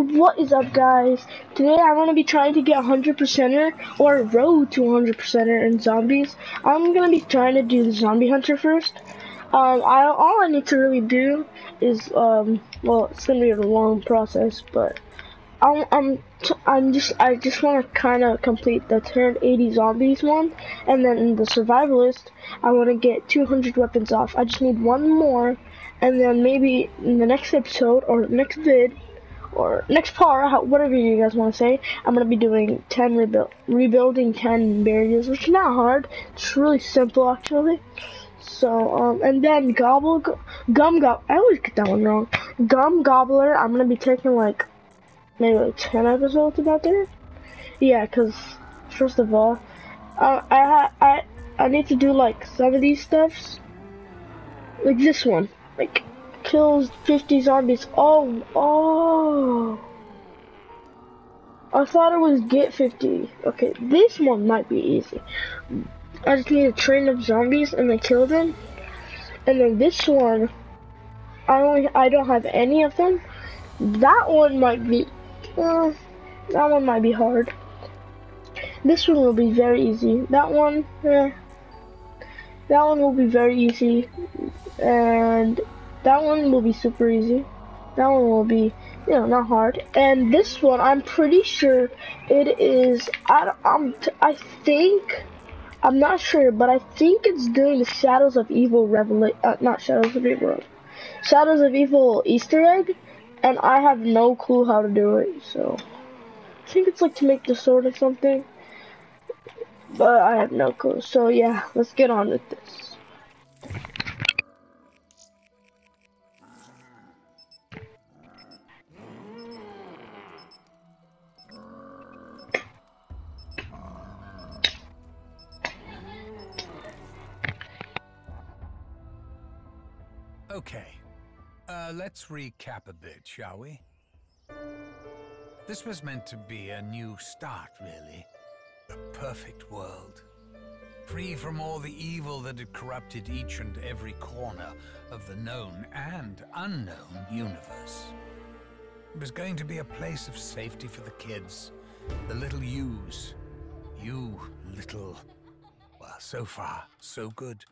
What is up guys? Today I'm going to be trying to get 100%er or road to 100%er in zombies. I'm going to be trying to do the zombie hunter first. Um, I, all I need to really do is, um, well, it's going to be a long process, but I'm, I'm, I'm just, I just want to kind of complete the turn 80 zombies one, and then in the survivalist, I want to get 200 weapons off. I just need one more, and then maybe in the next episode or next vid, or next part, whatever you guys want to say, I'm gonna be doing 10 rebuild, rebuilding 10 barriers, which is not hard. It's really simple actually. So, um, and then gobble, gum gobble. I always get that one wrong. Gum gobbler. I'm gonna be taking like maybe like 10 episodes about there. Yeah, cause first of all, uh, I I I need to do like some of these stuffs, like this one, like kills 50 zombies. Oh, oh. I thought it was get 50. Okay, this one might be easy. I just need to train up zombies and then kill them. And then this one, I only I don't have any of them. That one might be, uh, that one might be hard. This one will be very easy. That one, eh, that one will be very easy. And that one will be super easy. That one will be, you know, not hard. And this one, I'm pretty sure it is. I, I'm. I think. I'm not sure, but I think it's doing the Shadows of Evil revelation. Uh, not Shadows of Evil. Shadows of Evil Easter egg, and I have no clue how to do it. So I think it's like to make the sword or something, but I have no clue. So yeah, let's get on with this. Uh, let's recap a bit, shall we? This was meant to be a new start, really. A perfect world. Free from all the evil that had corrupted each and every corner of the known and unknown universe. It was going to be a place of safety for the kids, the little yous. You, little... Well, so far, so good.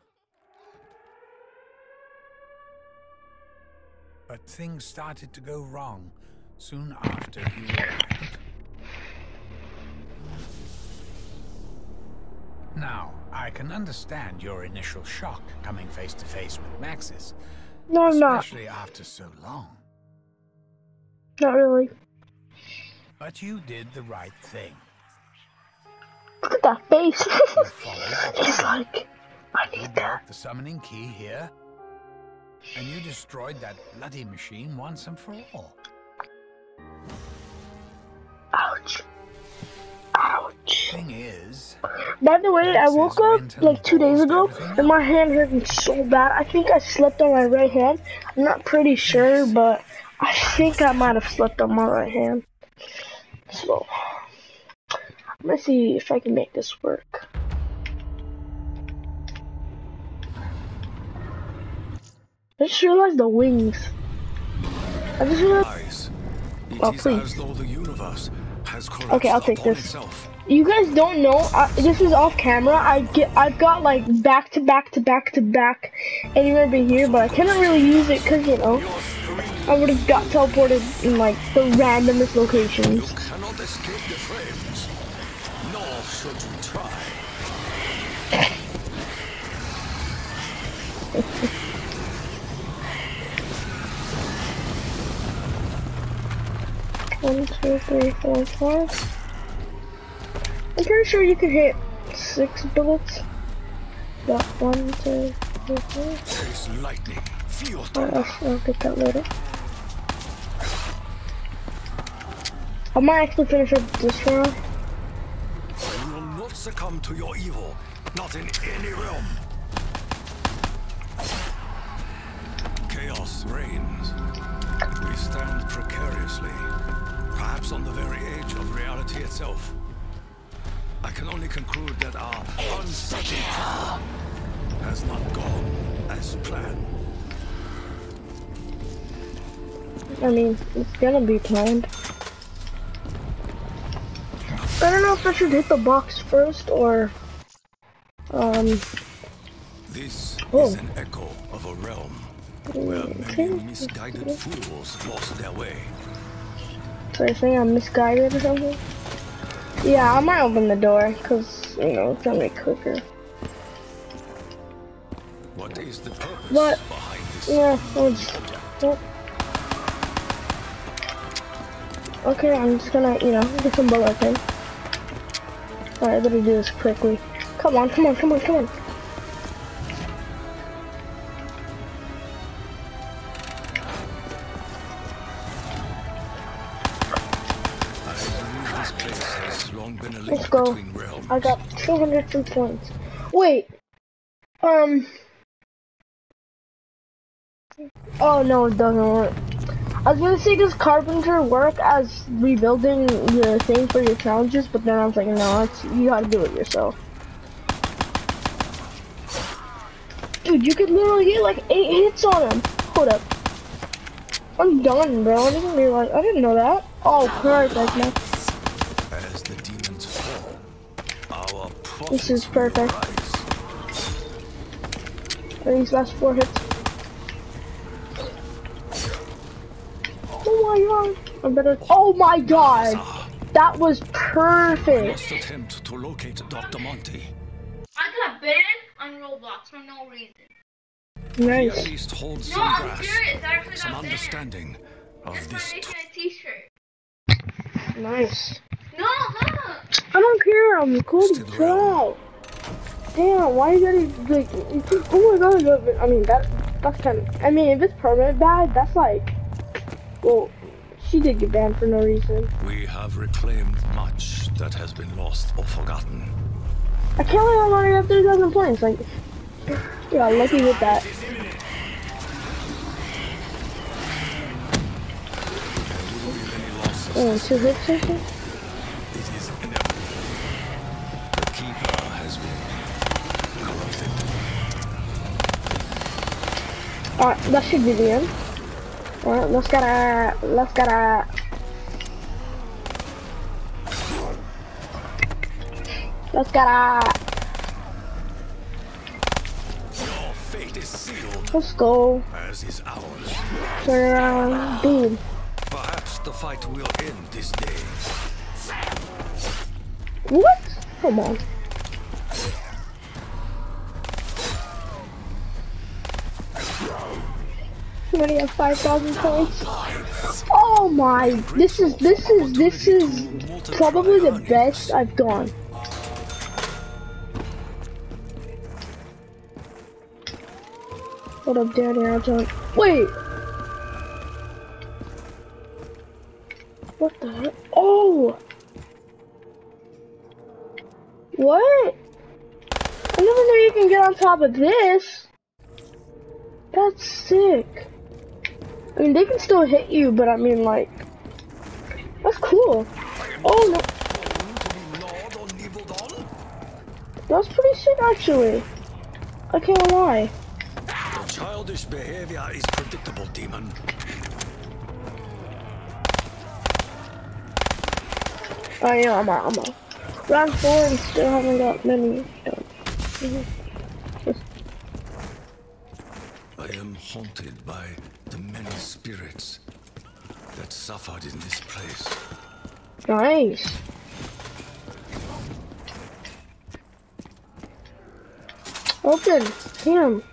But things started to go wrong soon after you arrived. Now, I can understand your initial shock coming face to face with Maxis. No, I'm not. Especially after so long. Not really. But you did the right thing. Look at that face. He's like, I need that. the summoning key here and you destroyed that bloody machine once and for all. Ouch. Ouch. Thing is, By the way, I woke up like two days ago and my hand hurting so bad. I think I slept on my right hand. I'm not pretty sure, but I think I might have slept on my right hand. So, I'm gonna see if I can make this work. I just realized the wings. I just realized. Oh, please. Okay, I'll take this. Itself. You guys don't know. I, this is off camera. I get. I've got like back to back to back to back anywhere but here, but I cannot really use it because you know I would have got teleported in like the randomest locations. One, two, three, four, five. I'm pretty sure you can hit six bullets. Got one, two, three, four. lightning. Feel I'll, oh, I'll get that later. I might actually finish up this round. You will not succumb to your evil, not in any realm. Chaos reigns. We stand precariously perhaps on the very edge of reality itself. I can only conclude that our unsettled power has not gone as planned. I mean, it's gonna be planned. I don't know if I should hit the box first or um. This Oh. is an echo of a realm where many misguided fools lost their way. So you're saying I'm misguided or something? Yeah, I might open the door because you know it's gonna be quicker. What is the purpose But- behind this? Yeah, I'll just, yep. Okay, I'm just gonna, you know, get some bullets in. Alright, I better do this quickly. Come on, come on, come on, come on. Been a link Let's go. between realms. I got 202 points. Wait. Um. Oh no, it doesn't work. I was gonna say does carpenter work as rebuilding the thing for your challenges, but then I was like, no, it's you gotta do it yourself. Dude, you could literally get like eight hits on him. Hold up. I'm done, bro. I didn't realize. I didn't know that. Oh, perfect, man. This is perfect. rise. Are these last four hits? Oh my god! I better. Oh my god! That was perfect. must attempt to locate Dr. Monty. I got banned on Roblox for no reason. He at Nice. least holds No, some I'm grasp, serious. I actually some got banned. understanding of That's why this I'm making a t-shirt. Nice. No, look. I don't care. I'm cool try. Damn, why you gotta like? Oh my god! but- I mean that. That's kind of. I mean, if it's permanent bad, that's like. Well, she did get banned for no reason. We have reclaimed much that has been lost or forgotten. I can't believe I'm already at 3,000 points. Like, yeah, lucky with that. There will be many losses. Oh, two hits or something? Alright, that should be the end. Alright, let's get a, let's get a. Let's get a, Your fate is sealed, let's go. as is ours. Turn around, boom. Perhaps the fight will end this day. What? Come on. Already have 5,000 points. Oh my, this is, this is, this is probably the best I've gone. What up, Daddy? Don't. Wait! What the heck? Oh! What? I never knew you can get on top of this. That's sick. I mean, they can still hit you, but I mean, like, that's cool. Oh no, To be gnawed or nibbled on? that's pretty sick actually. I can't lie. Your childish behavior is predictable, demon. Oh yeah, I'm out, I'm out. Round four and still haven't got many done. I am haunted by the many spirits that suffered in this place. Nice. Open. Damn.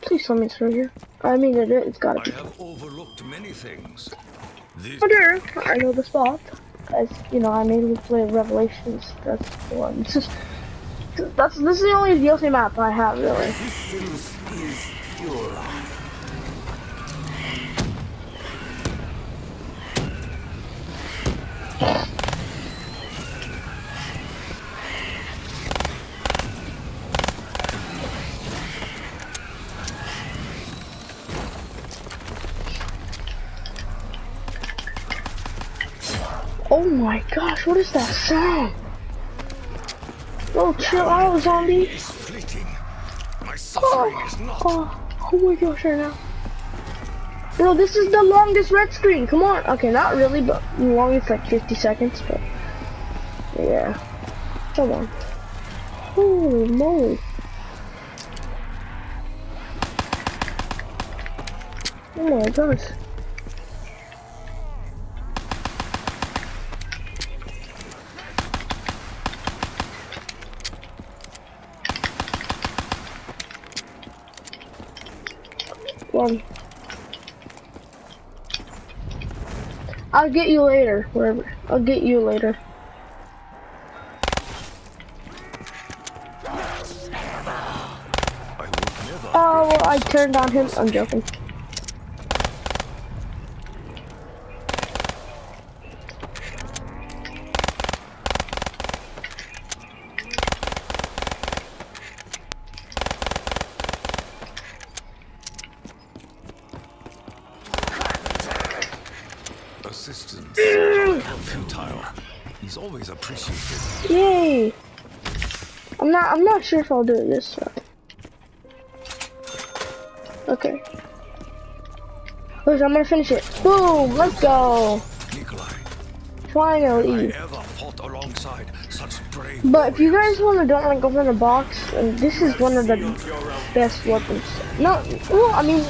Please tell me it's right here. I mean, it, it's gotta I be. have overlooked many things. This Order. I know the spot. As you know, I mainly play Revelations. That's the one. It's just that's this is the only DLC map I have really. Oh my gosh, what is that sound? Bro, chill out, zombie. is fleeting. My oh, suffering is not. Oh, oh my gosh, right now. Bro, this is the longest red screen. Come on. Okay, not really, but longest like 50 seconds. But yeah. Come on. Holy moly. Oh my gosh. One. I'll get you later, wherever. I'll get you later. I would never. Oh, well, I turned on him. I'm joking. Sure if I'll do it this round. Okay. Look, I'm gonna finish it. Boom! Let's go. Nikolai, Finally. ever fought alongside such brave. But if you guys want to don't want to go from the box, and this is one of the best weapons. No, well, I mean,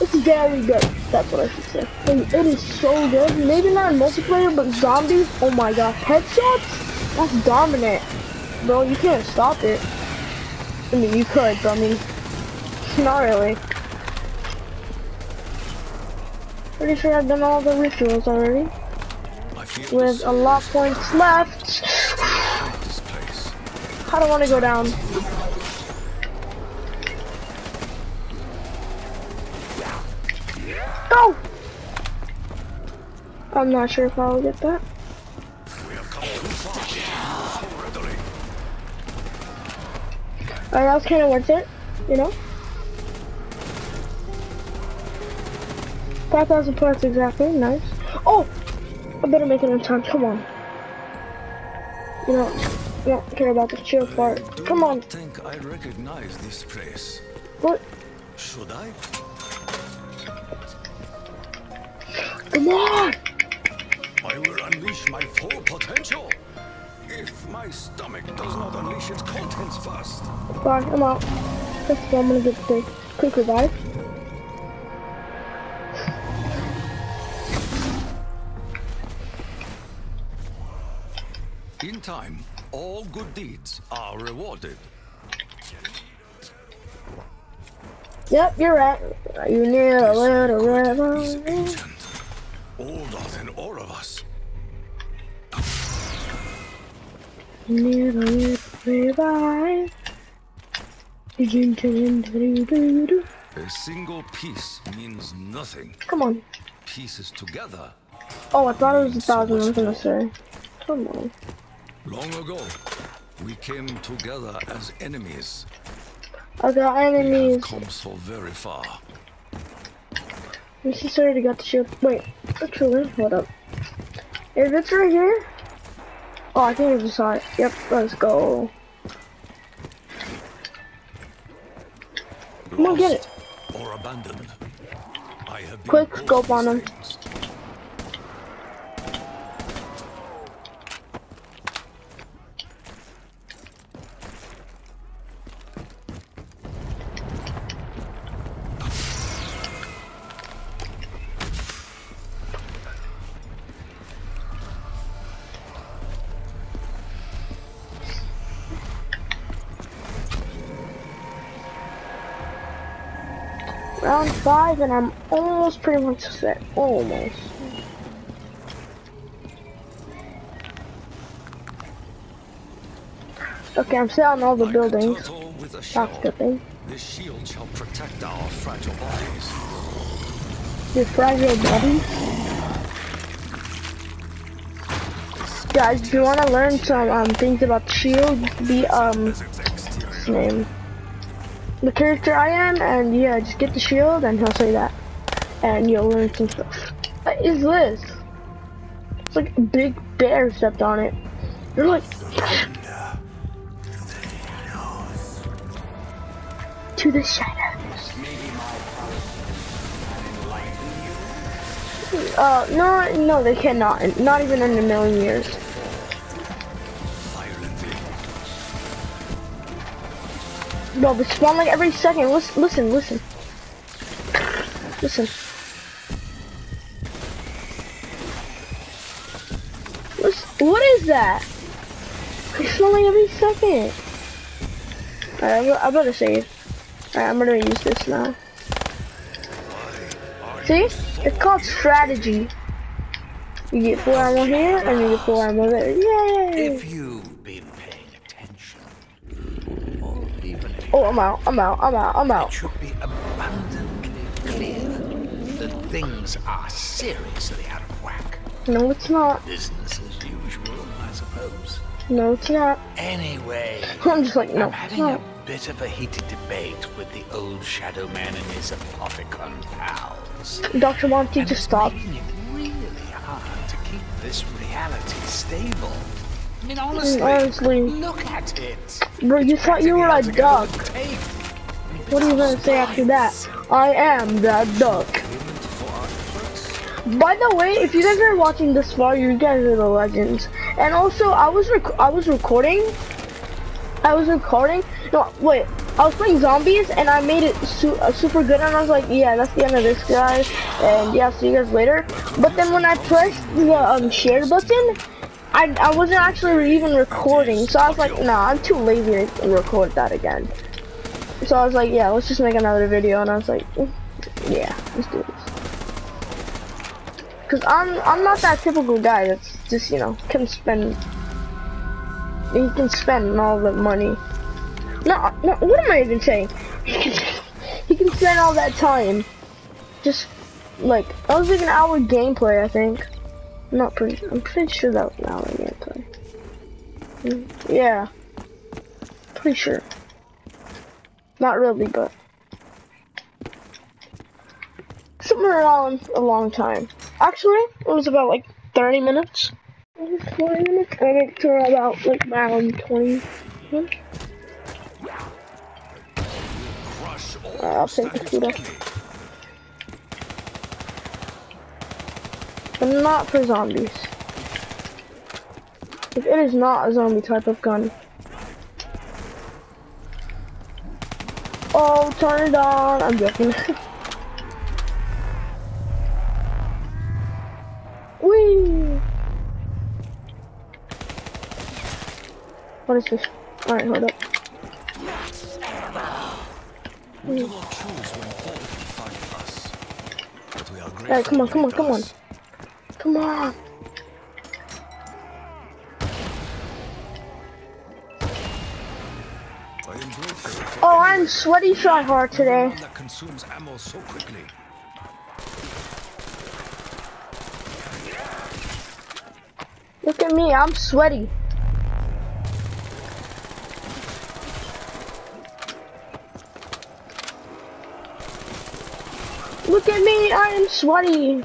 it's very good. That's what I should say. And it is so good. Maybe not in multiplayer, but zombies. Oh my god, headshots. That's dominant, bro. You can't stop it. I mean, you could, but I mean, not really. Pretty sure I've done all the rituals already. With a lot of points left. of this place. I don't want to go down. Go! I'm not sure if I'll get that. Alright, that was kind of worth it, you know? 5,000 points exactly, nice. Oh! I better make it in time, come on. You don't, you don't care about the chill part. Come on, think I recognize this place. what? Should I? Come on! I will unleash my full potential. If my stomach does not unleash its contents first. Bye, I'm out. First of all, I'm gonna get the quick revive. In time, all good deeds are rewarded. Yep, you're right. You need a little revive. older than all of us. A single piece means nothing. Come on. Pieces together. Oh, I thought it was a thousand. I was gonna say. Come on. Long ago, we came together as enemies. I got We have enemies. come so very far. This is already got the shield. Wait, actually, hold up. If it's right here. Oh, I think I just saw it. Yep, let's go. Come on, get it. Or abandoned. I have Quick scope on him. things. Round five, and I'm almost pretty much set. Almost. Okay, I'm set on all the Like buildings. with the. This shield shall protect our fragile bodies. Your fragile body. Guys, do you want to learn some um, things about the shield? The um, name? The character I am, and yeah, just get the shield, and he'll say that, and you'll learn some stuff. What is this? It's like a big bear stepped on it. You're like to the shadows. Uh, no, no, they cannot. Not even in a million years. No, they spawn like every second. Listen, listen, listen. Listen. Listen. What is that? They spawn like every second. Alright, I better save. Alright, I'm gonna use this now. See? It's called strategy. You get four ammo here, and you get four ammo there. Yay! If you've been paying attention, or even if Oh, I'm out, I'm out, I'm out, I'm out. it should be abundantly clear that things are seriously out of whack. No, it's not. Business as usual, I suppose. No, it's not. Anyway, I'm just like, no, I'm having a bit of a heated debate with the old Shadow Man and his Apothicon pals. Dr. Monty, just it's stop. making it really hard to keep this reality stable. I mean, honestly, honestly. look at it. Bro, you It's thought you were a duck. What are you gonna say after that? I am that duck. By the way, if you guys are watching this far, you guys are the legends. And also, I was rec I was recording. I was recording. No, wait. I was playing zombies, and I made it su uh, super good. And I was like, yeah, that's the end of this, guys. And yeah, see you guys later. But then when I pressed the um, share button, I I wasn't actually even recording. So I was like, nah, I'm too lazy to record that again. So I was like, yeah, let's just make another video. And I was like, mm, yeah, let's do this. Cause I'm I'm not that typical guy that's just you know can spend. He can spend all the money. No, no. What am I even saying? He can, he can spend all that time. Just like that was like an hour gameplay, I think. I'm not pretty. I'm pretty sure that was an hour gameplay. Mm, Yeah. Pretty sure. Not really, but somewhere around a long time. Actually, it was about like 30 minutes. 40 minutes. I think to about like around 20 minutes. Uh, I'll take the static But not for zombies. If it is not a zombie type of gun. Oh, turn it on. I'm joking. Whee! What is this? Alright, hold up. We choose when find us. But we are Alright, come on, come on, come on. Come on. I am grateful for Oh, I'm sweaty try hard today. that consumes ammo so quickly. Look at me, I'm sweaty. Look at me, I am sweaty.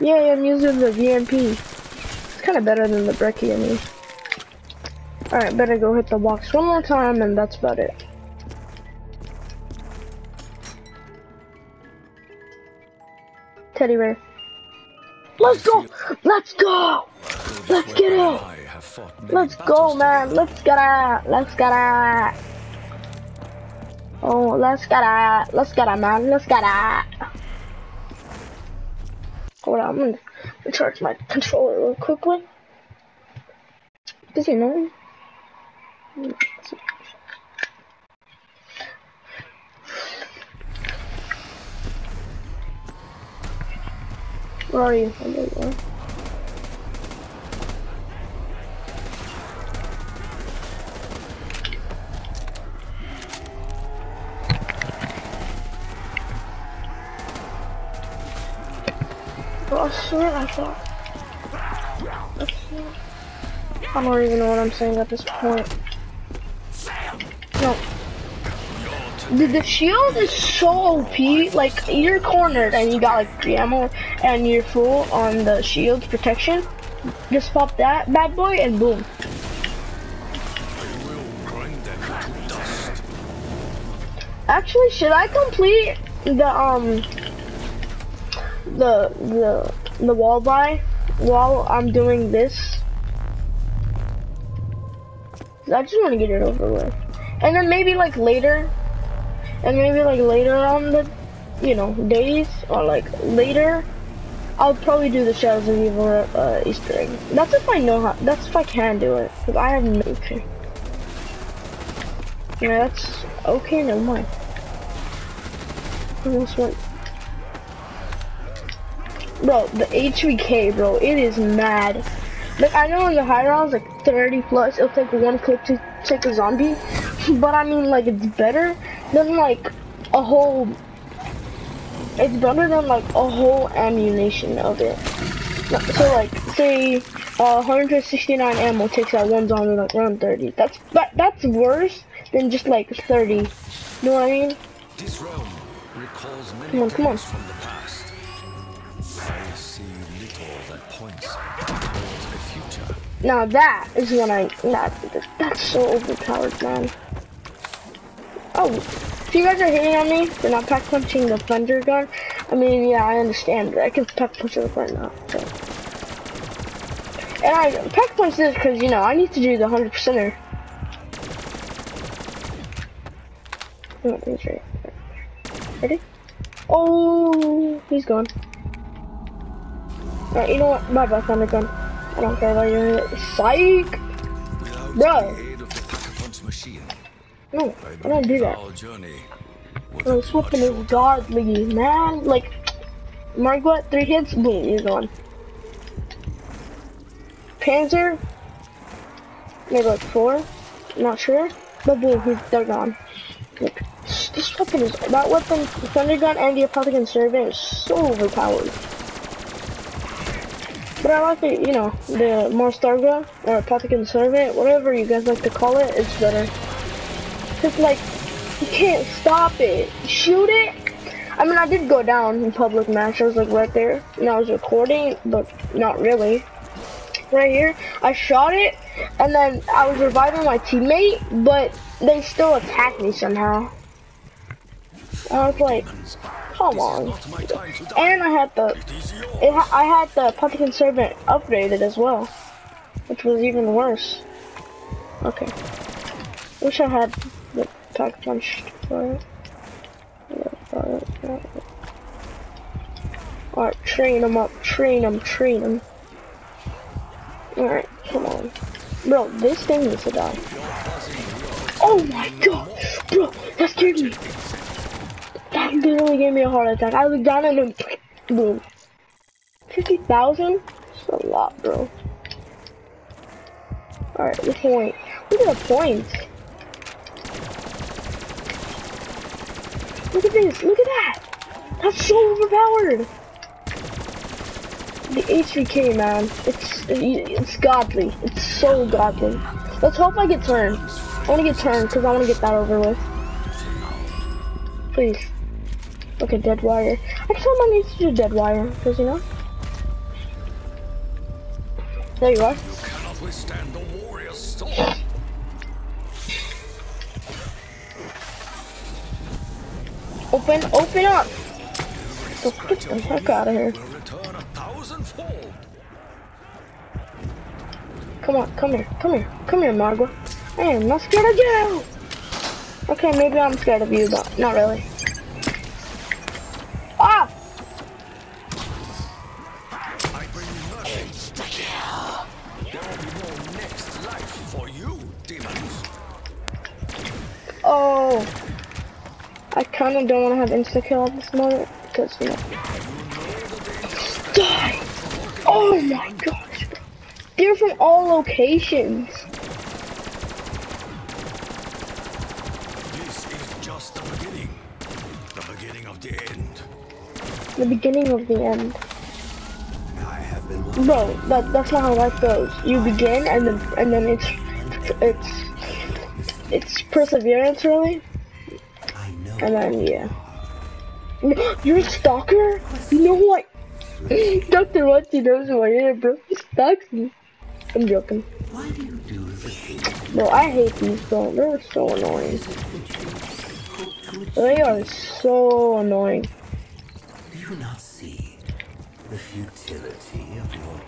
Yeah, I'm using the VMP. It's kind of better than the Brecci I mean. Alright, better go hit the box one more time and that's about it. Teddy bear. Let's go! Let's go! Let's get it! Let's go, man. Let's get it. Let's get it. Oh, let's get it. Let's get it, man. Let's get it. Hold on, I'm gonna charge my controller real quickly. Does he know? Where are you? I thought. I don't even know what I'm saying at this point. No. The, the shield is so OP, like, you're cornered and you got like 3 ammo and you're full on the shield's protection. Just pop that bad boy and boom. Actually, should I complete the, um, the the the wall by while I'm doing this. I just want to get it over with, and then maybe like later, and maybe like later on the, you know, days or like later, I'll probably do the Shadows of Evil uh, Easter egg. That's if I know how. That's if I can do it, because I have no. Okay. Yeah, that's okay. Never mind. Almost went. Bro, the HVK, bro, it is mad. Like, I know in the high rounds, like 30 plus, it'll take one clip to take a zombie. But I mean, like, it's better than, like, a whole... It's better than, like, a whole ammunition of it. So, like, say, uh, 169 ammo takes out one zombie, like, around 30. That's, that, that's worse than just, like, 30. You know what I mean? This realm recalls many Come on, come on. See little that points towards a future. Now that is when I that that's so overpowered, man. Oh, if you guys are hating on me for not pack punching the thunder gun, I mean, yeah, I understand. I can pack punch it right now. So. And I pack punch this because you know I need to do the hundred percenter. Oh. Ready? Oh, he's gone. You know what? Bye bye, thunder gun. I don't care about you. Psych! Bro. No, I don't do that. Bro, this weapon is godly, man. Like, Margwa, three hits, boom, you're gone. Panzer, maybe like four, not sure, but boom, he's, they're gone. Like, this weapon is, that weapon, the Thunder Gun and the Apothecary Servant is so overpowered. But I like the, you know, the Marstarga, or Apothecary Servant, whatever you guys like to call it, it's better. Cause like, you can't stop it. Shoot it. I mean, I did go down in public match. I was like right there, and I was recording, but not really. Right here, I shot it, and then I was reviving my teammate, but they still attacked me somehow. I was like, come This on. not my time to die. And I had the, It is yours. it ha I had the Pumpkin Servant upgraded as well, which was even worse. Okay. Wish I had the pack punch for it. Alright, train them up, train them, train them. Alright, come on. Bro, this thing needs to die. Oh my god! Bro, that scared me. Literally gave me a heart attack. I looked down and then boom. 50,000? That's a lot, bro. Alright, the point. Look at the points. Look at this. Look at that. That's so overpowered. The HVK, man. It's it's godly. It's so godly. Let's hope I get turned. I want to get turned because I want to get that over with. Please. Okay, dead wire. I guess I might need to do dead wire because you know. There you are. Cannot withstand the warrior's sword. Open, open up. So get the heck out of here. Will return a thousandfold. Come on, come here, come here, come here, Margwa. I am not scared of you. Okay, maybe I'm scared of you, but not really. Kind of don't want to have insta kill at this moment because you know. Die! Oh my gosh! They're from all locations. This is just the beginning. The beginning of the end. The beginning of the end. Bro, that that's not how life goes. You begin and then and then it's it's it's perseverance really. And then yeah. You're a stalker? You know what? Dr. Watty knows who I am, bro. He stalks me. I'm joking. Why do you do Bro, I hate these bro. They're so annoying. hope to achieve? They are so annoying. Do you not see the futility of your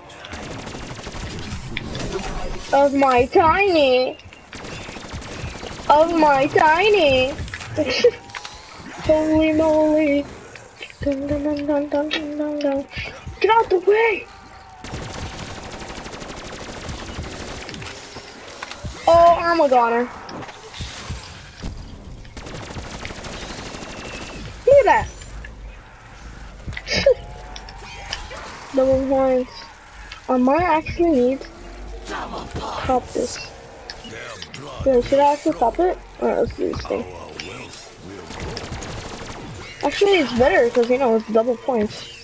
Of my tiny. Of my tiny. Holy moly. Dun, dun, dun, dun, dun, dun, dun, dun. Get out the way! Oh, I'm a goner. Look at that. Double points. I might actually need to top this. Should I actually top it? Alright, let's do this thing. Actually, it's better because, you know, it's double points.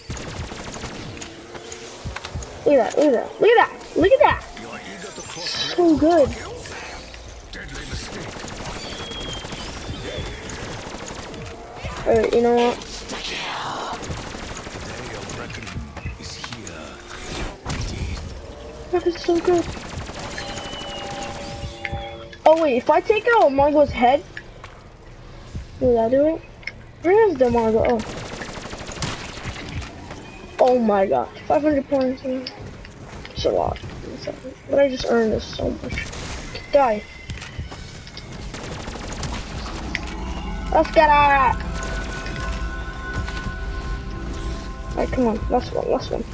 Look at that, look at that, look at that, look at that! So good. Alright, you know what? That is so good. Oh wait, if I take out Margwa's head, will that do it? Where is the Margwa? Oh. Oh my god, 500 points. It's a lot. But I just earned this so much. Die. Let's get it! Alright, come on, last one, last one.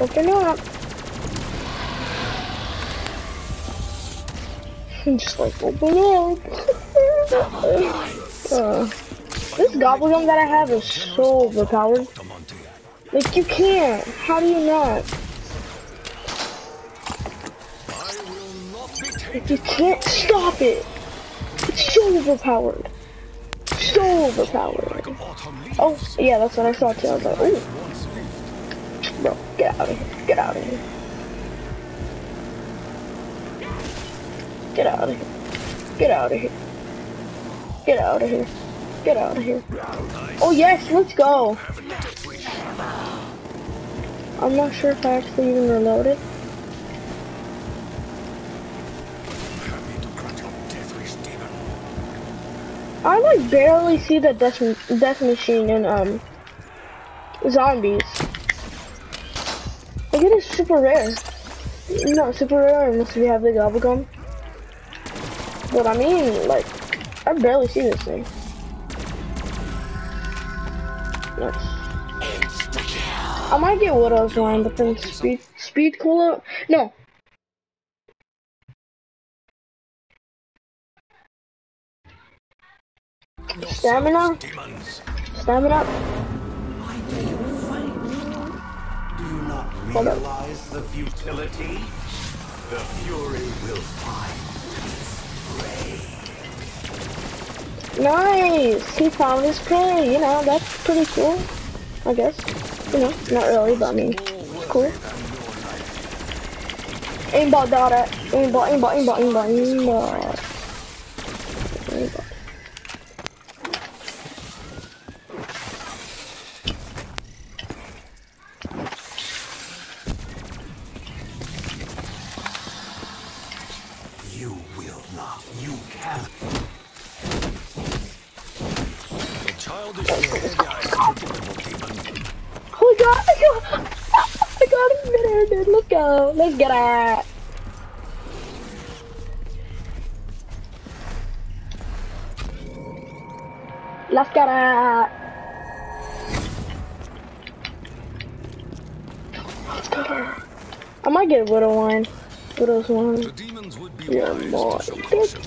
Open it up. Just like open up. uh, this gobblegum that I have is so overpowered. Like you can't. How do you not? Like you can't stop it. It's so overpowered. So overpowered. Oh yeah, that's what I saw too. I was like, ooh, bro, get out of here. Get out of here. Get out of here. Get out of here. Get out of here. Get out of here. Oh yes, let's go. I'm not sure if I actually even reloaded. I like barely see the death, death machine in um zombies. Like it is super rare. No, super rare unless we have the gobblegum. But I mean, like, I barely see this thing. Nice. I might get Widow's Wine, but then speed speed cola. No. Stamina? Stamina? Why do you not realize the futility? The fury will find Nice! He found his prey, you know, that's pretty cool. I guess. You know, not really, but I mean, cool. Aimbot. Aimbot, aimbot, aimbot, aimbot, aimbot. Aimbot. Let's get out. Let's get out. Let's go. I might get a widow wine. Widow's wine. The demons would be Yeah, wise boy. to show caution.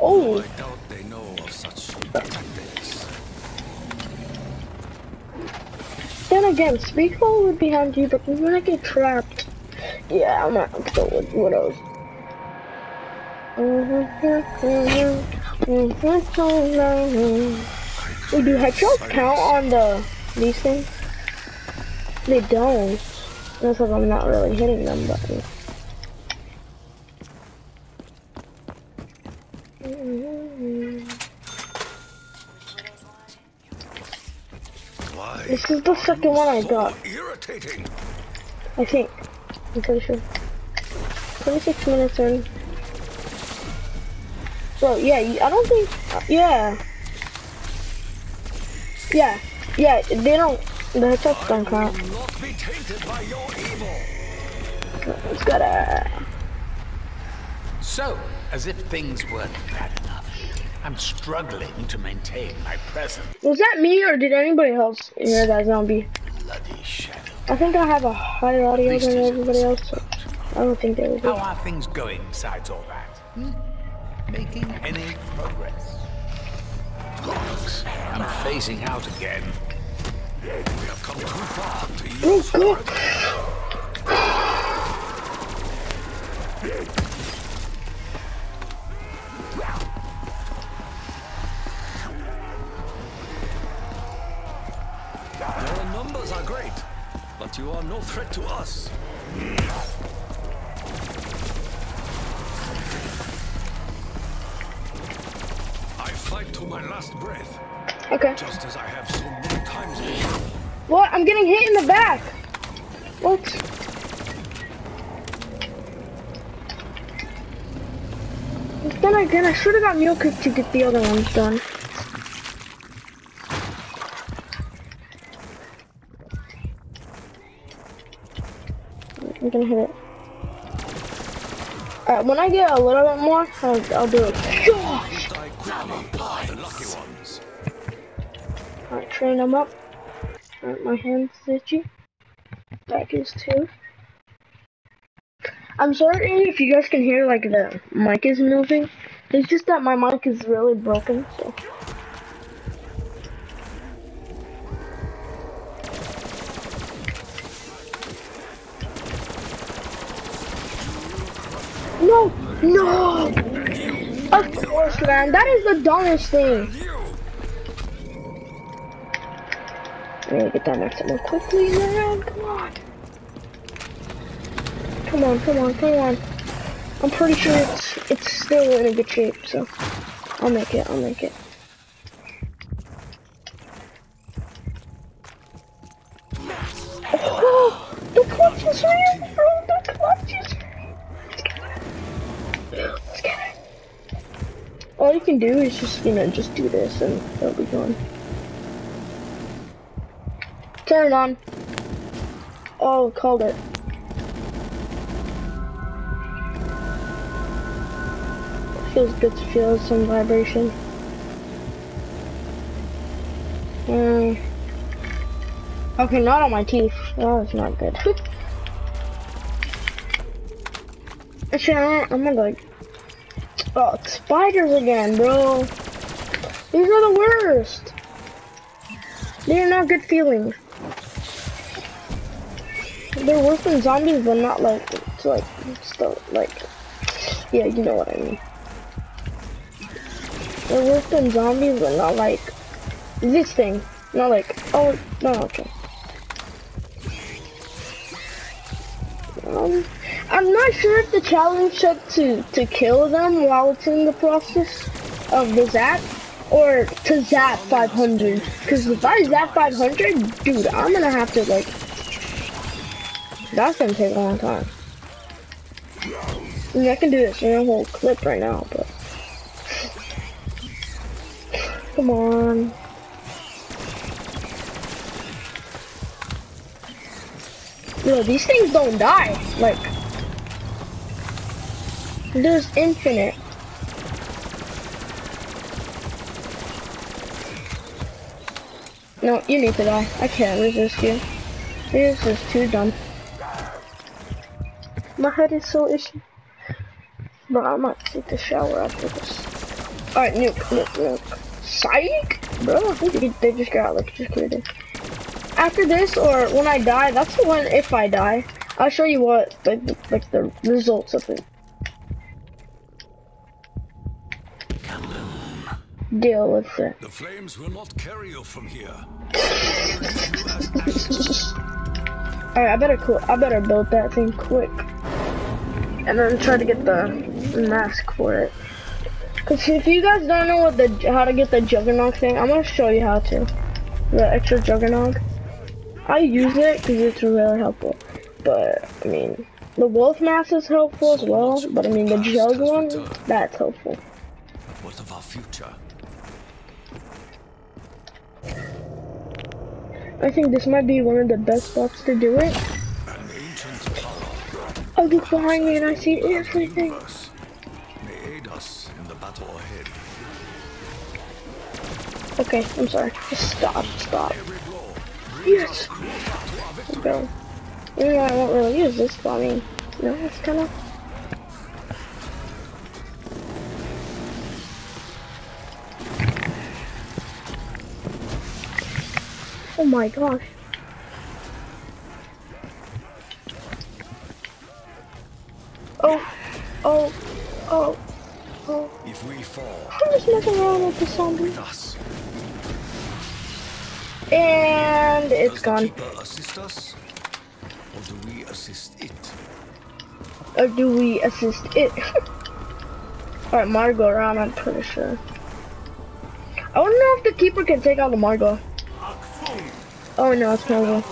Oh, I doubt they know of such tactics. then again, Speedball would be handy, but when I get trapped, yeah, I'm not I'm still with widows. Wait, do headshots count on the these things? They don't. That's like I'm not really hitting them, but. Why? This is the second one I got. Irritating. I think. I'm pretty sure. 26 minutes in. Bro, yeah, I don't think. Yeah. Yeah. Yeah, they don't. The headshots don't count. will not be tainted by your evil. Let's it. So, as if things weren't bad enough, I'm struggling to maintain my presence. Was that me or did anybody else hear that zombie? Bloody shadow. I think I have a higher audio than everybody else, so I don't think they will How be. are things going besides all that? Hmm? Making any progress? Bollocks. I'm phasing out again. We have come too far to Go, use go. Your numbers are great, you are no threat to us. I fight to my last breath, Okay. just as I have so many times before. What? I'm getting hit in the back. What? Then again, I should have got Mule Kick to get the other ones done. I'm gonna hit it. Alright, when I get a little bit more, I'll, I'll do it. Alright, train them up. Alright, my hand's itchy. Back is too. I'm sorry if you guys can hear like the mic is moving. It's just that my mic is really broken, so. No! No! Of course, man. That is the dumbest thing. I gotta get that maximum quickly, man. Come on. Come on, come on, come on. I'm pretty sure it's it's still in a good shape, so I'll make it, I'll make it. Oh, the clutch is real, All you can do is just, you know, just do this and it'll be gone. Turn it on. Oh, called it. Feels good to feel some vibration. Mm. Okay, not on my teeth. That was not good. Actually, I'm I'm gonna like. Oh, spiders again, bro. These are the worst. They're not good feelings. They're worse than zombies, but not like it's like still like yeah, you know what I mean. They're worse than zombies, but not like this thing. Not like oh no okay. Um, I'm not sure if the challenge said to to kill them while it's in the process of the zap or to zap 500. Because if I zap 500, dude, I'm gonna have to like. That's gonna take a long time. I mean, I can do this in a whole clip right now, but. Come on. Yo, these things don't die. Like. There's infinite. No, you need to die. I can't resist you. This is too dumb. My head is so itchy. Bro, I might take the shower after this. Alright, nuke, nuke, nuke. Psych? Bro, I think they- they just got electrocuted. After this, or when I die, that's the one if I die. I'll show you what, like, the, like the results of it. Deal with it. The flames will not carry you from here. Alright, I better cool. I better build that thing quick, and then try to get the mask for it. Cause if you guys don't know what the how to get the juggernaut thing, I'm gonna show you how to. The extra juggernaut. I use it because it's really helpful. But I mean, the wolf mask is helpful as well. But I mean, the jug one, that's helpful. What of our future? I think this might be one of the best spots to do it. I look behind me and I see everything. May aid us in the battle ahead. Okay, I'm sorry. Stop, stop. Yes! to. Go. Even I won't really use this, but I mean, know, it's kind of... Oh my gosh. Oh, oh, oh, oh. If we fall, I'm just messing around with the zombie. with us. And it's Does gone. the assist us, or do we assist it? Or do we assist it? Alright, Margwa around, I'm pretty sure. I know if the keeper can take out the Margwa. Oh no, it's Margwa.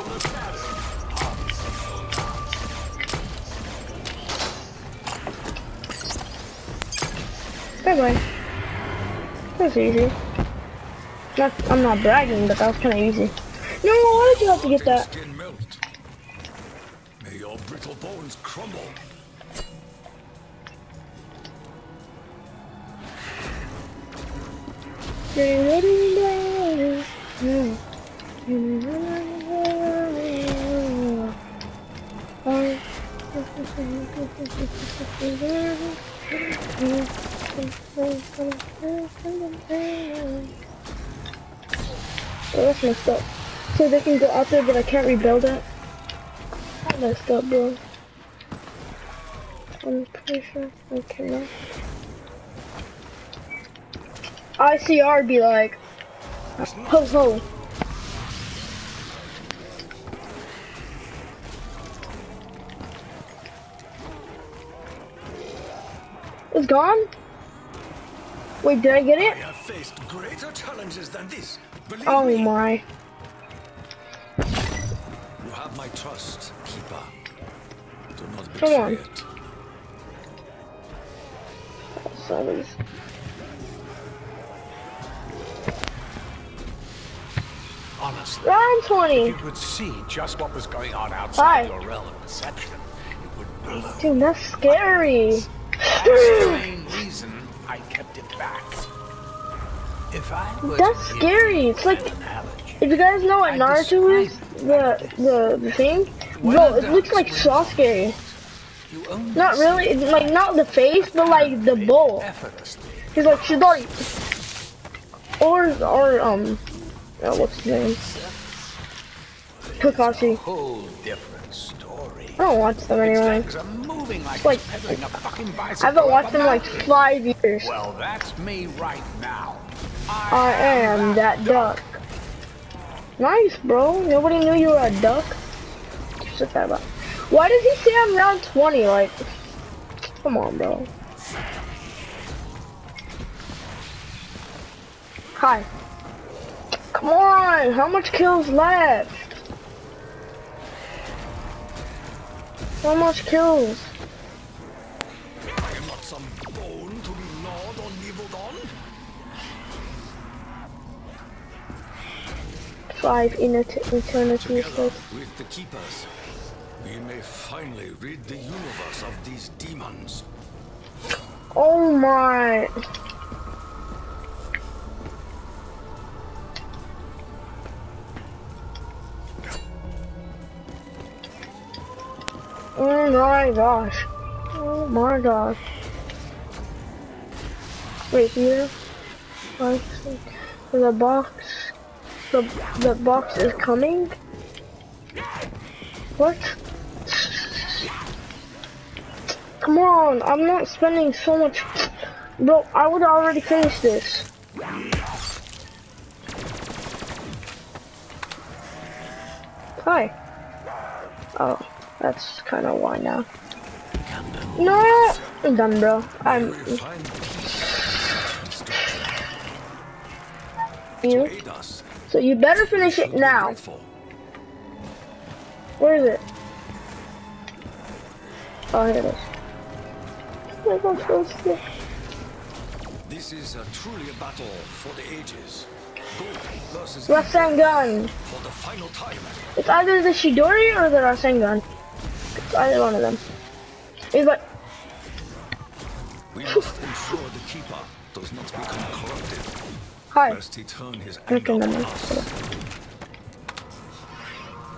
Bye bye. That's easy. Not, I'm not bragging, but that was kinda easy. No, why did you have to get that? May your brittle bones crumble. Oh, that's messed up. So they can go out there, but I can't rebuild it. That's messed up, bro. I'm pretty sure I cannot. ICR be like, ho ho. It's gone? Wait, did I get I it? have faced greater challenges than this. Believe Oh me. my. You have my trust, keeper. Do not Come on. it. Honestly, Round 20. if you could see just what was going on outside Hi. your realm of perception, it would blow. Dude, that's scary. That's the main reason I kept it back. If I That's scary. It's like- analogy, If you guys know what Naruto is, the the the thing, bro, it looks like so scary. Not really, it's like not the face, but like the bowl. He's like Chidori. Or or um, uh, what's his name? Kakashi. Whole different story. I don't watch them anyway. legs are moving like, Like- it's peddling a fucking I haven't watched them like five years. Well, that's me right now. I am that duck. Nice, bro. Nobody knew you were a duck. Shut that up. Why does he say I'm round 20? Like, come on, bro. Hi. Come on. How much kills left? How much kills? I am not some bone to be gnawed or nibbled on. Five in eternity. Together with the keepers, we may finally rid the universe of these demons. Oh my. Oh my gosh. Oh my gosh. Wait here. The box. The, the box is coming? What? Come on, I'm not spending so much. Bro, I would already finish this. Hi. Oh, that's kind of why now. No, I'm done, bro. I'm We find peace and you. So you better finish it now. Where is it? Oh, here it is. Oh my gosh, so sick. This is uh, truly a battle for the ages. Rasengan. for the final time. It's either the Chidori or the Rasengan. It's either one of them. Like, We must ensure the keeper does not become corrupted, hi. lest he turn his anger never on mind. us.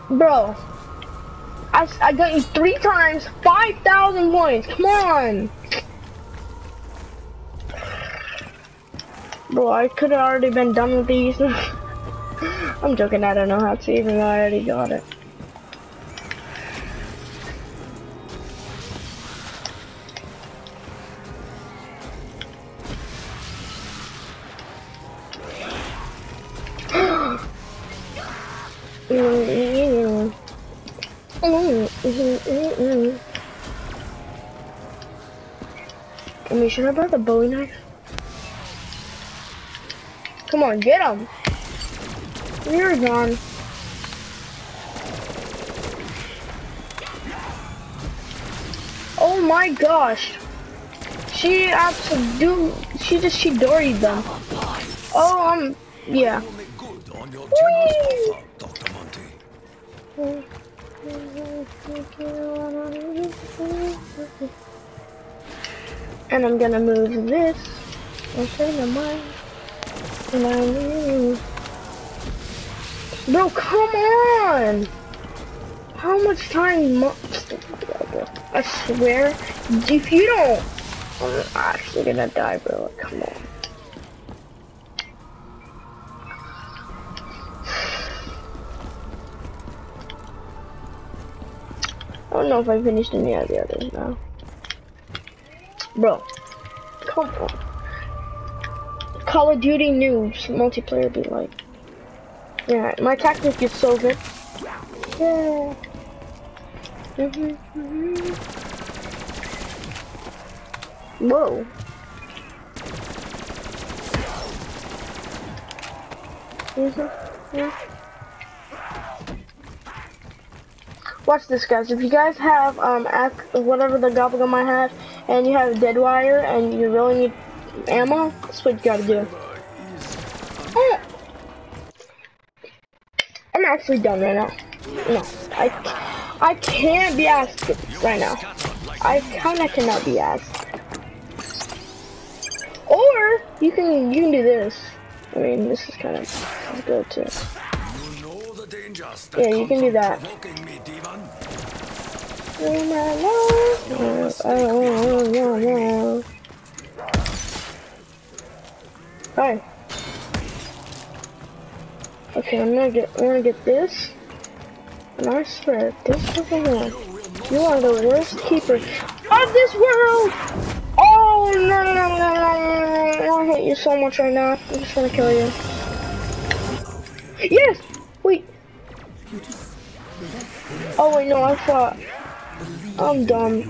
Bro. I, I got you three times, 5,000 points. Come on. Bro, I could have already been done with these. I'm joking, I don't know how to, even though I already got it. Should I buy the Bowie knife? Come on, get him! You're gone. Oh my gosh! She absolute, she just she doried them. Oh, um, yeah. And I'm gonna move this. Okay, never mind. And I move. Bro, come on! How much time? I swear, if you don't, I'm actually gonna die, bro. Like, come on. I don't know if I finished any of the others now. Bro, come on. Call of Duty noobs multiplayer be like. Yeah, my tactic is so good. Yeah. Mhm, mhm. Whoa. Mhm, yeah. Watch this, guys. If you guys have um whatever the gobblegum I have, and you have a dead wire, and you really need ammo, that's what you gotta do. Oh. I'm actually done right now. No, I, I can't be asked right now. I kinda cannot be asked. Or you can you can do this. I mean, this is kind of good too. You know the dangers that Yeah, you can do that. Divan. Hi. Okay, I'm gonna get I'm gonna get this. And I swear, this fucking one, you are the worst keeper of this world! Oh no no no no no no! I hate you so much right now. I'm just gonna kill you. Yes! Wait. Oh wait, no, I thought. I'm dumb.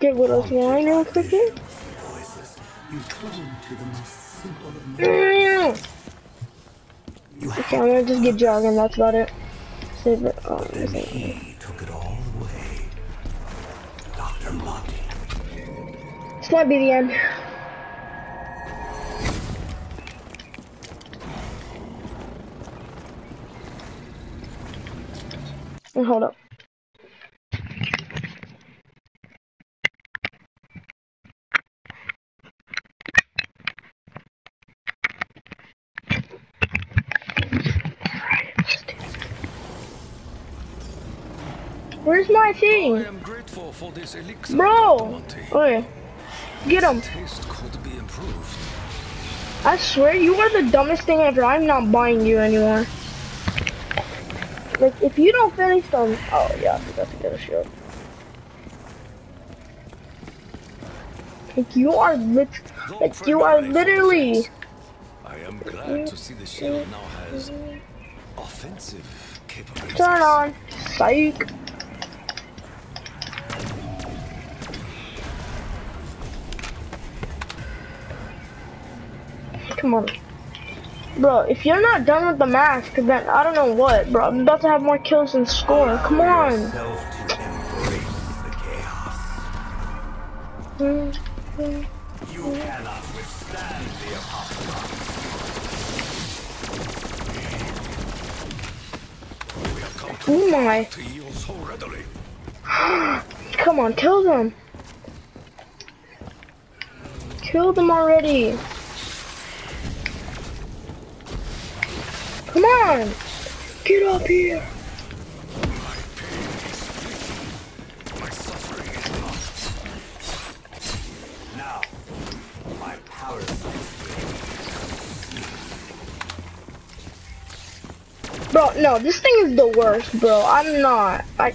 Get Widow's Wine real quickly. Okay, I'm gonna just get jogging, that's about it. Save it. Oh, ain't- He took it all away. Dr. Monty. this might be the end. And hold up. Where's my I thing? am grateful for this elixir, Bro! Okay. Get him. Taste could be improved. I swear you are the dumbest thing ever. I'm not buying you anymore. Like, if you don't finish them. Oh, yeah, I forgot to get a shield. Like, you are lit. Like, you are literally. I am glad to see the shield now has offensive capabilities. Turn on. Psych. Come on. Bro, if you're not done with the mask, then I don't know what, bro. I'm about to have more kills than score. Come on. You cannot withstand the apocalypse. Oh my. Come on, kill them. Kill them already. Come on! Get up here! Bro, no, this thing is the worst, bro. I'm not. I.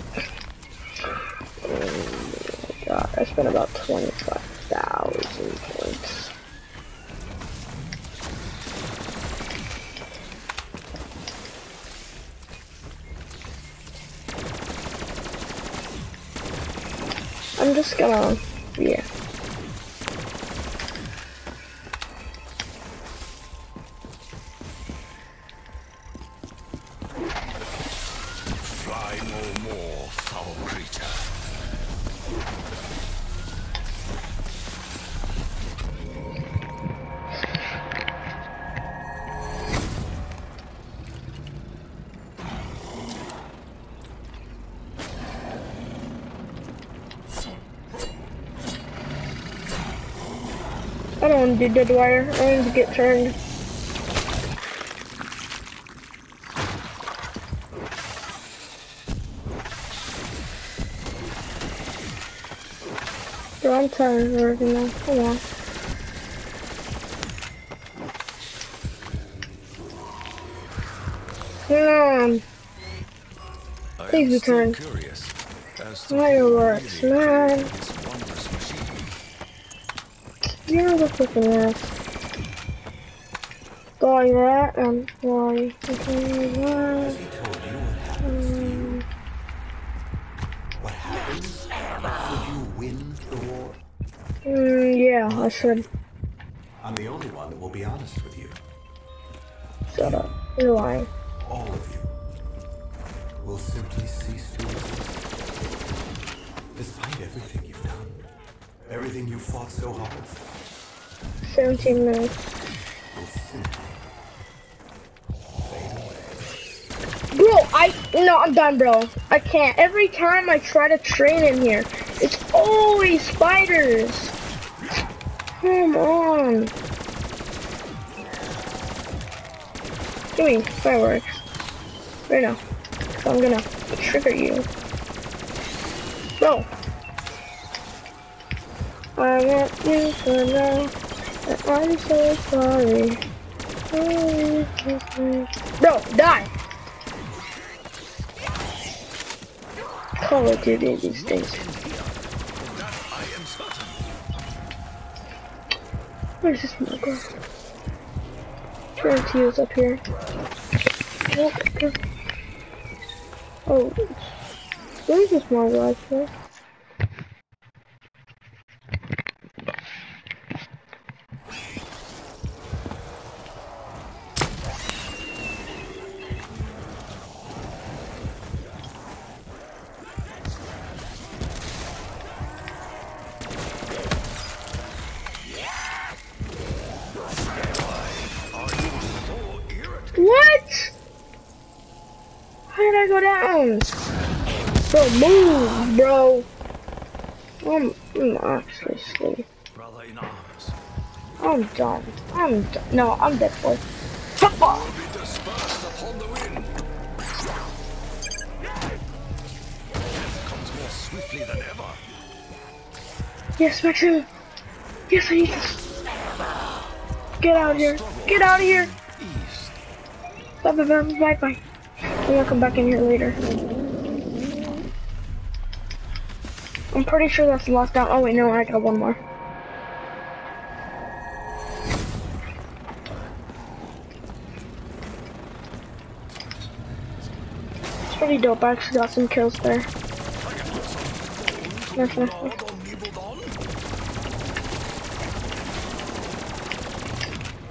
Oh God, I spent about 25. Just gonna, yeah. I don't want to do dead wire. I want to get turned. Bro, I'm tired of working now. Come on. Come on. Please return. curious as to Fireworks, who really man. created this wondrous machine. You're the freaking worst. Going that and why? Has he what happens? What happens should you win the war? Mm, yeah, I should. I'm the only one that will be honest with you. Shut up. You're lying. All of you will simply cease to exist. Despite everything you've done, everything you fought so hard for, 17 minutes. will simply fade away. Bro, I no, I'm done, bro. I can't. Every time I try to train in here, it's always spiders. Come on. Give me fireworks. Right now. So I'm gonna trigger you. Bro. I want you to know that I'm so sorry. Bro, die! Call of Duty these certain. Where's this muggle? Trying to use up here. Oh, where's this muggle actually? I'm. No, I'm dead than ever. Yes, Maxim. Yes, I need this. Get out of here. Get out of here. Bye bye bye bye bye. I'm gonna come back in here later. I'm pretty sure that's the last down. Oh wait, no, I got one more. Pretty dope. I actually got some kills there. Nice, nice, nice.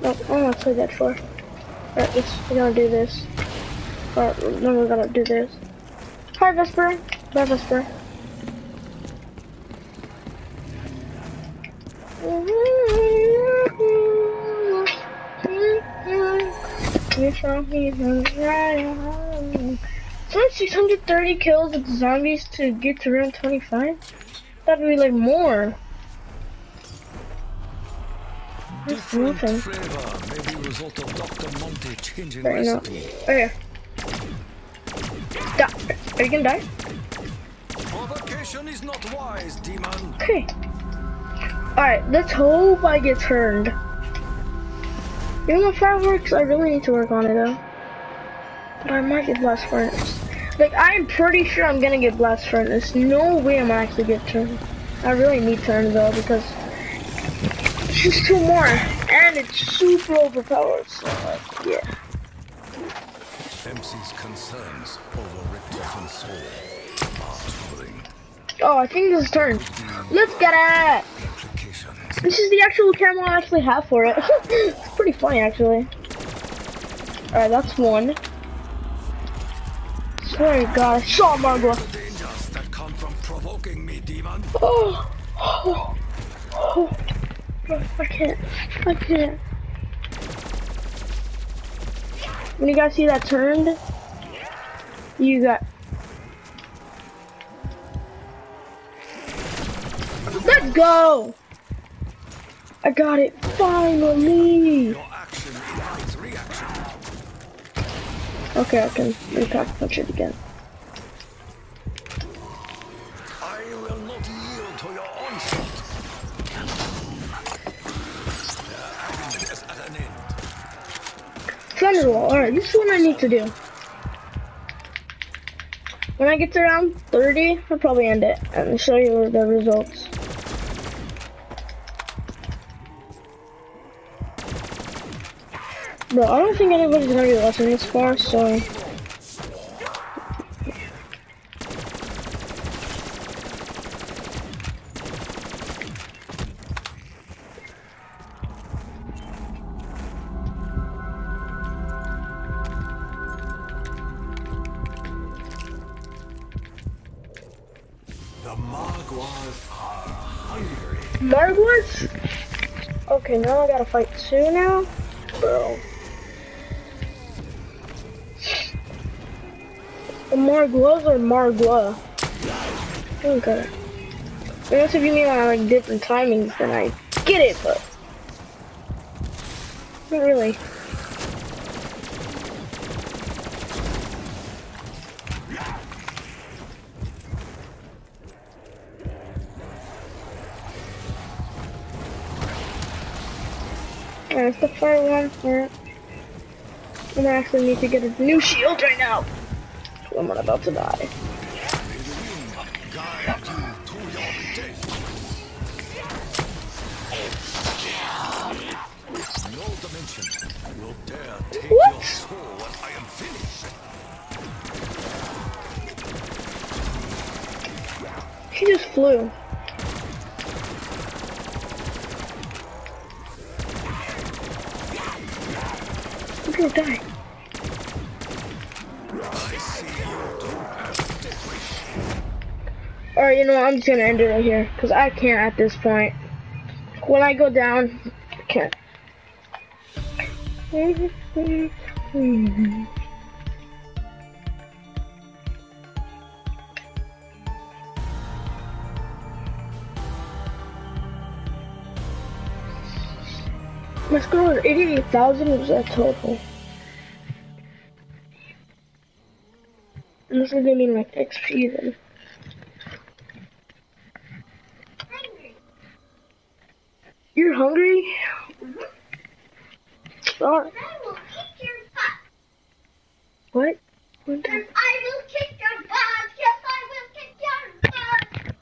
Nope, I'm not play that for. Alright, let's, we're gonna do this. Alright, then we're gonna do this. Hi, Vesper. Bye, Vesper. Only 630 kills with zombies to get to round 25? That'd be like more. That's nothing. flavor may be result of Dr. Monty changing enough. recipe. Oh yeah. Die. Are you gonna die? Provocation is not wise, demon. Okay. Alright, let's hope I get turned. Even though fireworks, I really need to work on it though. But I might get less furnace. Like, I'm pretty sure I'm gonna get blast furnace. No way I'm gonna actually get turned. I really need turned though because it's just two more. And it's super overpowered, so like, yeah. MC's concerns over Richtofen's soul are troubling. Oh, I think this is turn. Let's get it! This is the actual camera I actually have for it. it's pretty funny, actually. Alright, that's one. Swear to God, I saw Margwa. Oh, oh, oh. I can't. I can't. When you guys see that turned, you got. Let's go! I got it finally! Okay, I can impact punch it again. I will not yield to your onslaught. Their agony is at an end. Thunderwall. Alright, this is what I need to do. When I get to around 30, I'll probably end it and show you the results. Bro, I don't think anybody's gonna be watching this far, so... The Margwas are hungry. Margwas? Okay, now I gotta fight two now? Bro. Margwas or Margwa? Okay. Unless if you mean on uh, like different timings, then I get it, but not really. Alright, the fire one. Alright. And I actually need to get a new shield right now. I'm not about to die. May the wind guide you to your know? I'm just gonna end it right here. Because I can't at this point. When I go down, I can't. My score was 88,000 was that total. And this is gonna mean like XP then. You're hungry? Sorry. I will kick your butt. What? I will kick your butt. Yes, I will kick your butt.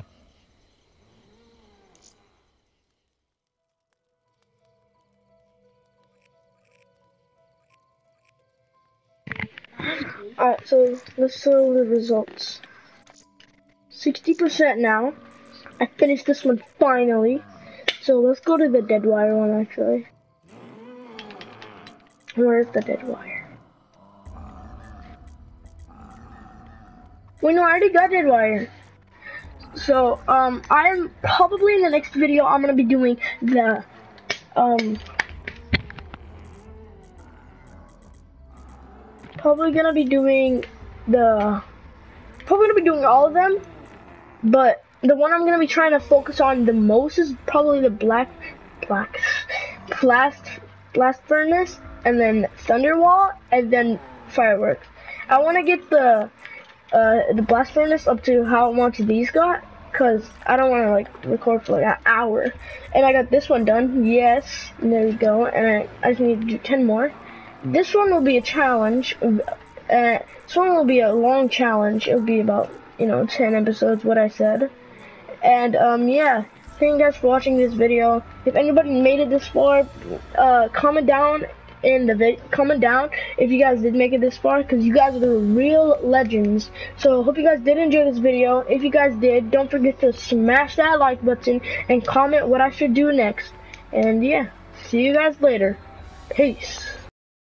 Alright, so let's show the results. 60% now. I finished this one finally. So let's go to the dead wire one actually. Where's the dead wire? Wait, no, I already got dead wire. So, um, I'm probably in the next video, I'm gonna be doing the, um, probably gonna be doing the probably gonna be doing all of them, but the one I'm gonna be trying to focus on the most is probably the black black blast blast furnace and then thunderwall and then fireworks. I want to get the uh, the blast furnace up to how much these got because I don't want to like record for like an hour. And I got this one done. Yes, there we go. And I, I just need to do 10 more. This one will be a challenge. Uh, this one will be a long challenge. It'll be about, you know, 10 episodes, what I said. And, um, yeah. Thank you guys for watching this video. If anybody made it this far, uh, comment down in the vid comment down if you guys did make it this far because you guys are the real legends. So hope you guys did enjoy this video. If you guys did don't forget to smash that like button and comment what I should do next. And yeah. See you guys later. Peace